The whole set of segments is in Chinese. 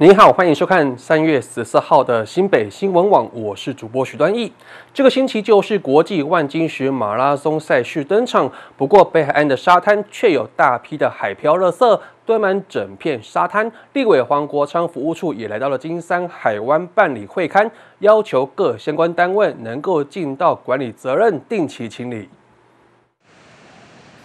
您好，欢迎收看三月十四号的新北新闻网，我是主播许端义。这个星期就是国际万金石马拉松赛事登场，不过北海岸的沙滩却有大批的海漂垃圾堆满整片沙滩。立委黄国昌服务处也来到了金山海湾办理会刊，要求各相关单位能够尽到管理责任，定期清理。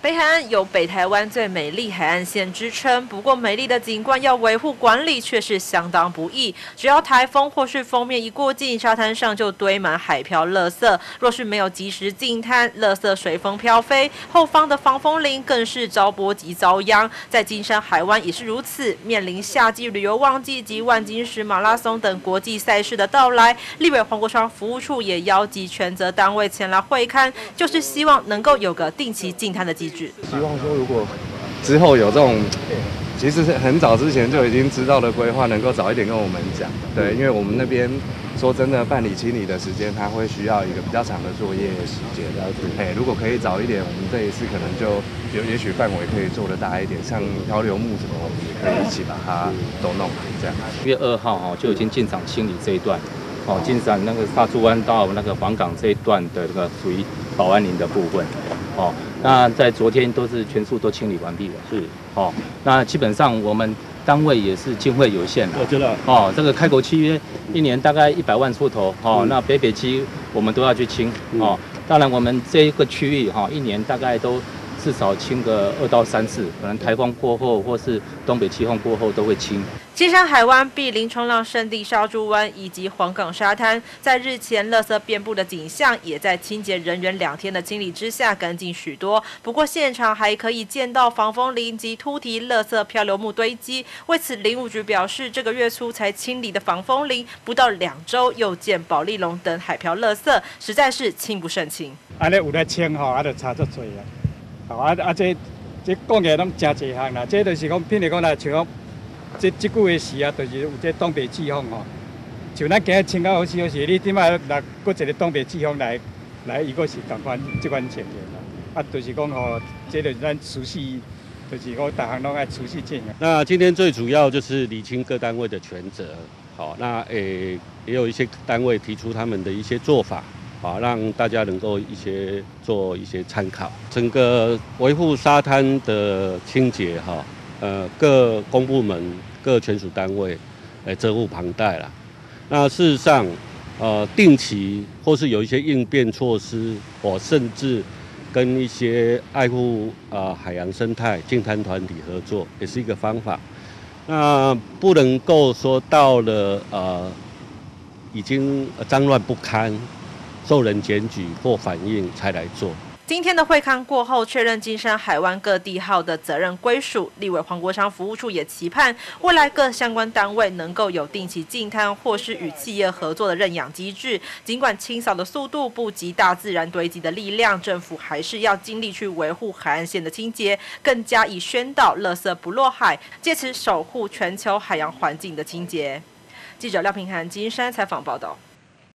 北海岸有北台湾最美丽海岸线之称，不过美丽的景观要维护管理却是相当不易。只要台风或是封面一过境，沙滩上就堆满海漂垃圾。若是没有及时净滩，垃圾随风飘飞，后方的防风林更是遭波及遭殃。在金山海湾也是如此，面临夏季旅游旺季及万金石马拉松等国际赛事的到来，立委黄国昌服务处也邀集全责单位前来会刊，就是希望能够有个定期净滩的机。希望说，如果之后有这种，其实是很早之前就已经知道的规划，能够早一点跟我们讲。对，因为我们那边说真的，办理清理的时间，它会需要一个比较长的作业时间。哎，如果可以早一点，我们这一次可能就有，也许范围可以做得大一点，像漂流木什么，我们也可以一起把它都弄好。这样，月二号哈就已经进场清理这一段，哦，进展那个大竹湾到那个黄港这一段的这个属于保安林的部分，哦。那在昨天都是全数都清理完毕了，是哦。那基本上我们单位也是经费有限的，我知道哦。这个开口契约一年大概一百万出头哦。那北北区我们都要去清哦。当然我们这一个区域哈，一年大概都。至少清个二到三次，可能台风过后或是东北气候过后都会清。金山海湾、碧林冲浪圣地沙珠湾以及黄港沙滩，在日前垃圾遍布的景象，也在清洁人员两天的清理之下干净许多。不过现场还可以见到防风林及凸堤垃圾漂流木堆积。为此，林务局表示，这个月初才清理的防风林，不到两周又见保利龙等海漂垃圾，实在是清不胜清。安尼有在清吼，啊，就差足多啊。啊啊！这这讲起拢真济项啦，这就是讲，譬如讲来像，这这几个时啊，就是有这东北季风吼。像咱今日清到好时好时，你点啊来搁一个东北季风来来，伊个是同款这款情形啦。啊，就是讲吼，这就是咱熟悉，就是讲大项拢爱熟悉进啊。那今天最主要就是理清各单位的权责。好，那诶也有一些单位提出他们的一些做法。好，让大家能够一些做一些参考。整个维护沙滩的清洁，哈，呃，各公部门、各权属单位，来责无旁贷了。那事实上，呃，定期或是有一些应变措施，我甚至跟一些爱护啊海洋生态净滩团体合作，也是一个方法。那不能够说到了呃，已经脏乱不堪。受人检举或反映才来做。今天的会刊过后，确认金山海湾各地号的责任归属。立委黄国昌服务处也期盼未来各相关单位能够有定期净滩或是与企业合作的认养机制。尽管清扫的速度不及大自然堆积的力量，政府还是要尽力去维护海岸线的清洁，更加以宣导垃圾不落海，借此守护全球海洋环境的清洁。记者廖平涵金山采访报道。